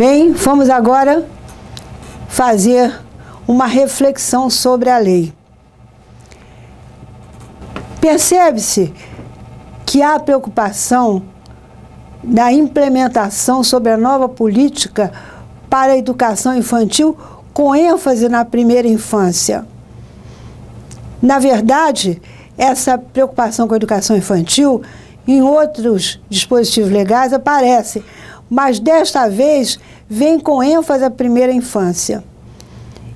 Bem, vamos agora fazer uma reflexão sobre a lei. Percebe-se que há preocupação na implementação sobre a nova política para a educação infantil com ênfase na primeira infância. Na verdade, essa preocupação com a educação infantil em outros dispositivos legais aparece, mas desta vez vem com ênfase à primeira infância.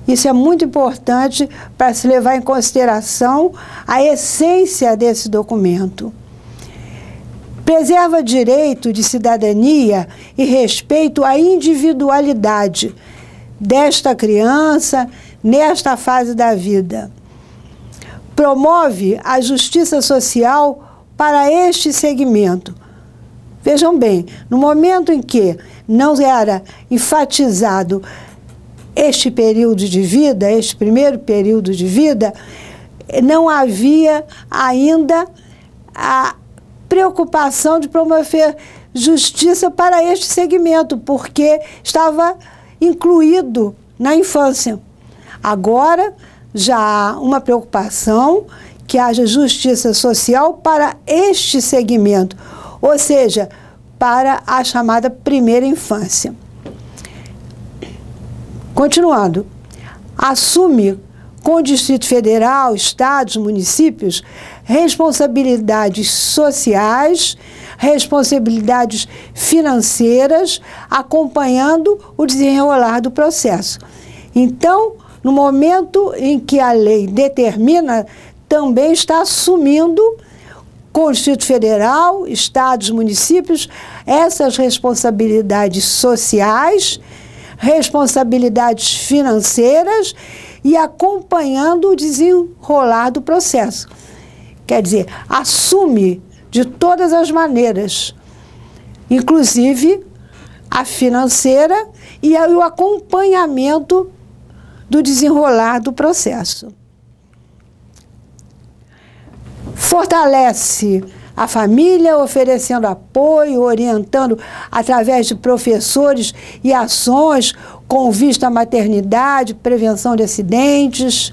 Isso é muito importante para se levar em consideração a essência desse documento. Preserva direito de cidadania e respeito à individualidade desta criança nesta fase da vida. Promove a justiça social para este segmento. Vejam bem, no momento em que não era enfatizado este período de vida, este primeiro período de vida, não havia ainda a preocupação de promover justiça para este segmento, porque estava incluído na infância. Agora já há uma preocupação que haja justiça social para este segmento, ou seja, para a chamada primeira infância. Continuando, assume com o Distrito Federal, estados, municípios, responsabilidades sociais, responsabilidades financeiras, acompanhando o desenrolar do processo. Então, no momento em que a lei determina, também está assumindo com o Distrito Federal, estados, municípios, essas responsabilidades sociais, responsabilidades financeiras e acompanhando o desenrolar do processo. Quer dizer, assume de todas as maneiras, inclusive a financeira e o acompanhamento do desenrolar do processo. Fortalece a família, oferecendo apoio, orientando através de professores e ações com vista à maternidade, prevenção de acidentes.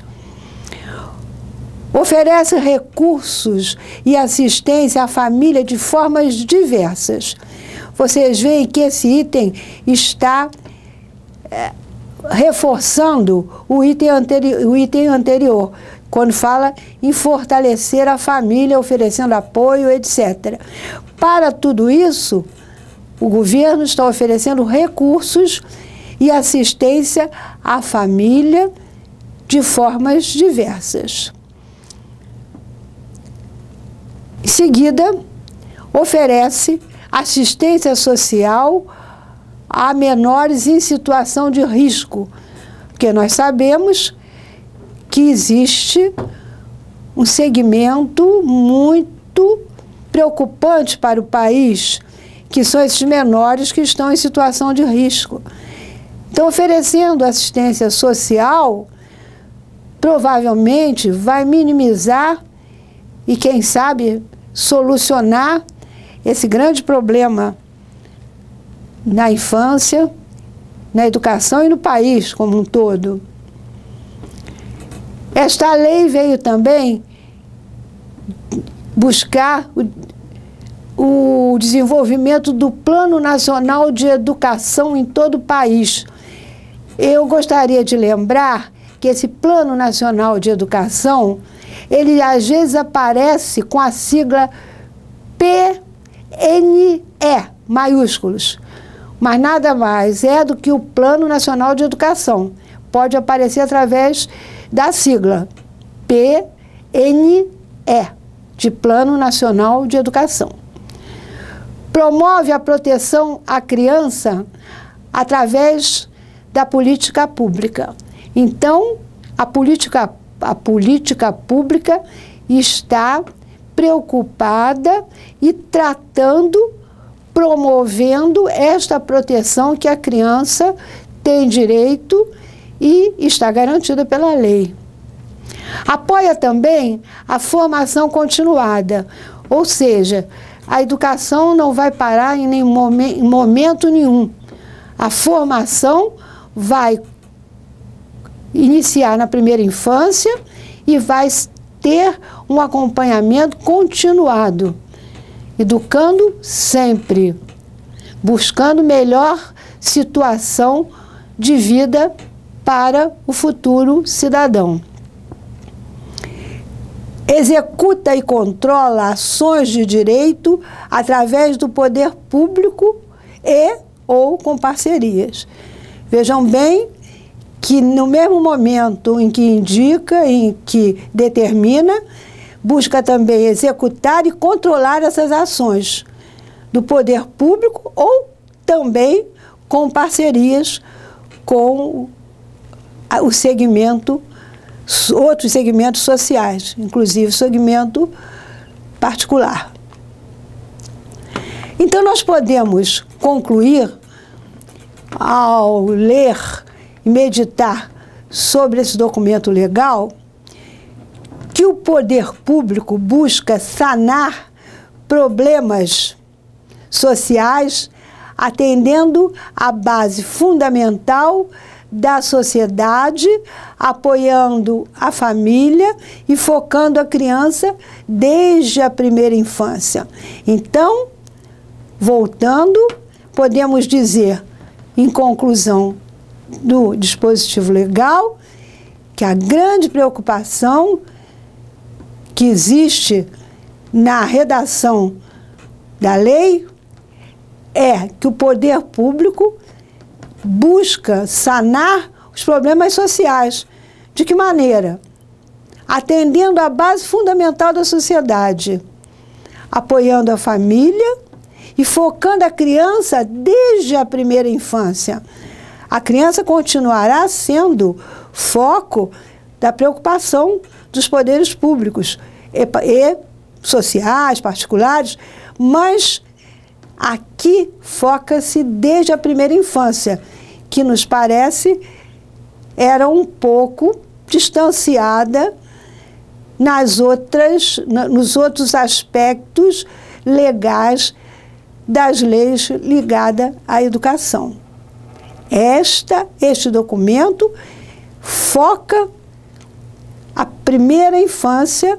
Oferece recursos e assistência à família de formas diversas. Vocês veem que esse item está é, reforçando o item, o item anterior, quando fala em fortalecer a família, oferecendo apoio, etc. Para tudo isso, o governo está oferecendo recursos e assistência à família de formas diversas. Em seguida, oferece assistência social a menores em situação de risco, porque nós sabemos que existe um segmento muito preocupante para o país, que são esses menores que estão em situação de risco. Então, oferecendo assistência social, provavelmente vai minimizar e, quem sabe, solucionar esse grande problema na infância, na educação e no país como um todo. Esta lei veio também buscar o, o desenvolvimento do Plano Nacional de Educação em todo o país. Eu gostaria de lembrar que esse Plano Nacional de Educação ele às vezes aparece com a sigla PNE, maiúsculos, mas nada mais é do que o Plano Nacional de Educação. Pode aparecer através da sigla PNE, de Plano Nacional de Educação. Promove a proteção à criança através da política pública. Então, a política a política pública está preocupada e tratando, promovendo esta proteção que a criança tem direito e está garantida pela lei. Apoia também a formação continuada, ou seja, a educação não vai parar em, nenhum momento nenhum. A formação vai iniciar na primeira infância e vai ter um acompanhamento continuado, educando sempre, buscando melhor situação de vida para o futuro cidadão. Executa e controla ações de direito através do poder público e ou com parcerias. Vejam bem que no mesmo momento em que indica, em que determina, busca também executar e controlar essas ações do poder público ou também com parcerias com o segmento, outros segmentos sociais, inclusive segmento particular. Então, nós podemos concluir, ao ler e meditar sobre esse documento legal, que o poder público busca sanar problemas sociais, atendendo à base fundamental da sociedade, apoiando a família e focando a criança desde a primeira infância. Então, voltando, podemos dizer, em conclusão do dispositivo legal, que a grande preocupação que existe na redação da lei é que o poder público busca sanar os problemas sociais. De que maneira? Atendendo à base fundamental da sociedade, apoiando a família e focando a criança desde a primeira infância. A criança continuará sendo foco da preocupação dos poderes públicos e, e sociais, particulares, mas aqui foca-se desde a primeira infância que nos parece era um pouco distanciada nas outras, nos outros aspectos legais das leis ligadas à educação. Esta, este documento foca a primeira infância,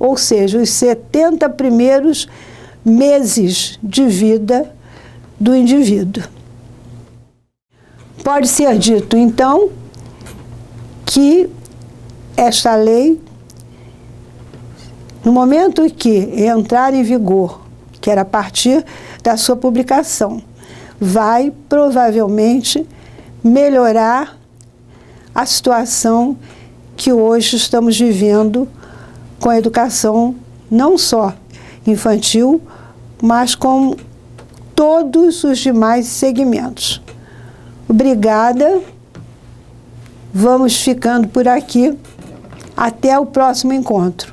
ou seja, os 70 primeiros meses de vida do indivíduo. Pode ser dito, então, que esta lei, no momento que entrar em vigor, que era a partir da sua publicação, vai provavelmente melhorar a situação que hoje estamos vivendo com a educação não só infantil, mas com todos os demais segmentos. Obrigada. Vamos ficando por aqui. Até o próximo encontro.